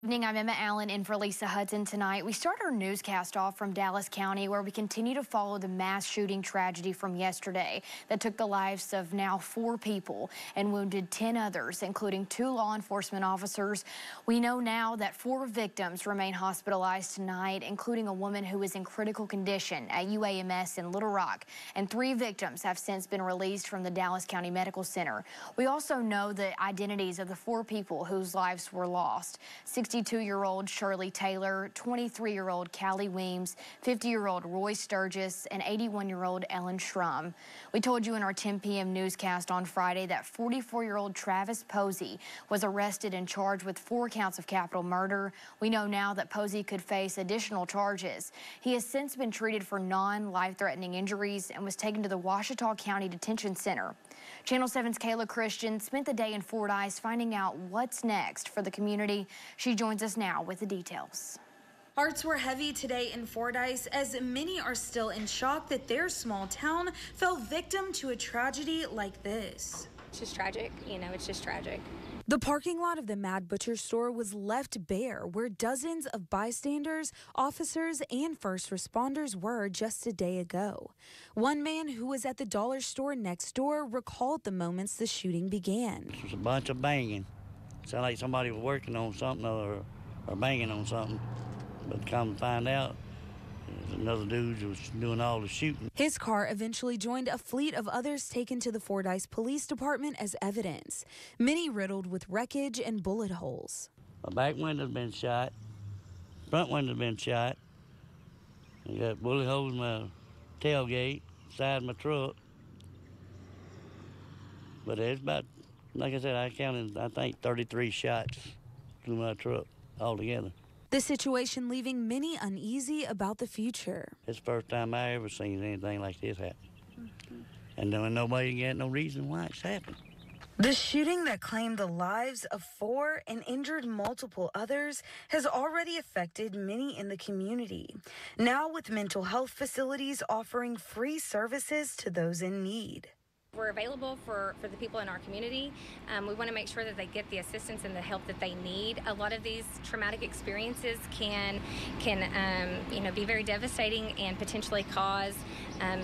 Good evening, I'm Emma Allen in for Lisa Hudson tonight. We start our newscast off from Dallas County where we continue to follow the mass shooting tragedy from yesterday that took the lives of now four people and wounded 10 others, including two law enforcement officers. We know now that four victims remain hospitalized tonight, including a woman who is in critical condition at UAMS in Little Rock, and three victims have since been released from the Dallas County Medical Center. We also know the identities of the four people whose lives were lost. 62-year-old Shirley Taylor, 23-year-old Callie Weems, 50-year-old Roy Sturgis, and 81-year-old Ellen Shrum. We told you in our 10 p.m. newscast on Friday that 44-year-old Travis Posey was arrested and charged with four counts of capital murder. We know now that Posey could face additional charges. He has since been treated for non-life-threatening injuries and was taken to the Ouachita County Detention Center. Channel 7's Kayla Christian spent the day in Fort Fordyce finding out what's next for the community. She joins us now with the details. Hearts were heavy today in Fordyce as many are still in shock that their small town fell victim to a tragedy like this. It's just tragic, you know, it's just tragic. The parking lot of the Mad Butcher store was left bare, where dozens of bystanders, officers, and first responders were just a day ago. One man who was at the dollar store next door recalled the moments the shooting began. It was a bunch of banging. Sounded like somebody was working on something or, or banging on something. But come find out, another dude was doing all the shooting. His car eventually joined a fleet of others taken to the Fordyce Police Department as evidence, many riddled with wreckage and bullet holes. My back window's been shot, front window's been shot. I got bullet holes in my tailgate, side of my truck. But it's about, like I said, I counted, I think, 33 shots through my truck altogether. The situation leaving many uneasy about the future. It's the first time I ever seen anything like this happen. Mm-hmm. And knowing nobody got no reason why it's happened. The shooting that claimed the lives of four and injured multiple others has already affected many in the community. Now, with mental health facilities offering free services to those in need. We're available for, for the people in our community. Um, we want to make sure that they get the assistance and the help that they need. A lot of these traumatic experiences can can um, you know be very devastating and potentially cause um,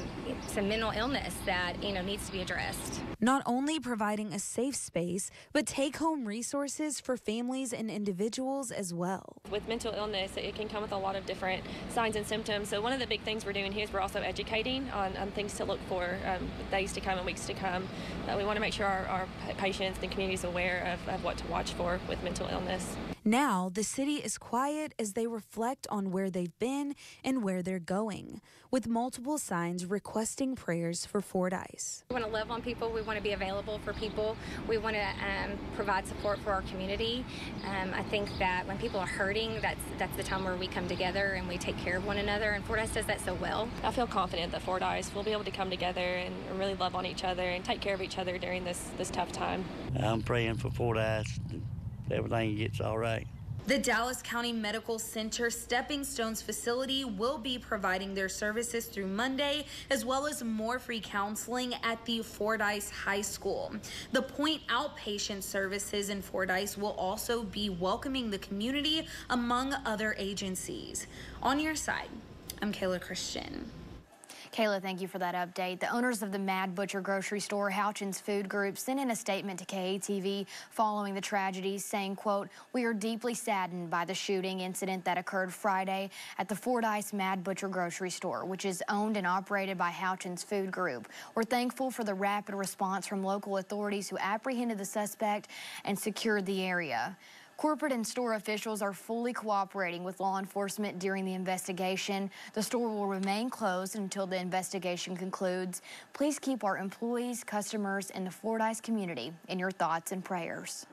some mental illness that you know needs to be addressed. Not only providing a safe space, but take-home resources for families and individuals as well. With mental illness, it can come with a lot of different signs and symptoms. So one of the big things we're doing here is we're also educating on, on things to look for um, days to come and weeks to come. Uh, we want to make sure our, our patients and communities aware of, of what to watch for with mental illness. Now, the city is quiet as they reflect on where they've been and where they're going, with multiple signs requesting prayers for Fordyce. We want to love on people. We want to be available for people. We want to um, provide support for our community. Um, I think that when people are hurting, that's that's the time where we come together and we take care of one another. And Fordyce does that so well. I feel confident that Fordyce will be able to come together and really love on each other and take care of each other during this this tough time. I'm praying for Fordyce everything gets all right. The Dallas County Medical Center Stepping Stones facility will be providing their services through Monday, as well as more free counseling at the Fordyce High School. The Point Outpatient Services in Fordyce will also be welcoming the community among other agencies. On your side, I'm Kayla Christian. Kayla, thank you for that update. The owners of the Mad Butcher grocery store, Houchens Food Group, sent in a statement to KATV following the tragedy saying, quote, we are deeply saddened by the shooting incident that occurred Friday at the Fordyce Mad Butcher grocery store, which is owned and operated by Houchens Food Group. We're thankful for the rapid response from local authorities who apprehended the suspect and secured the area. Corporate and store officials are fully cooperating with law enforcement during the investigation. The store will remain closed until the investigation concludes. Please keep our employees, customers, and the Fordyce community in your thoughts and prayers.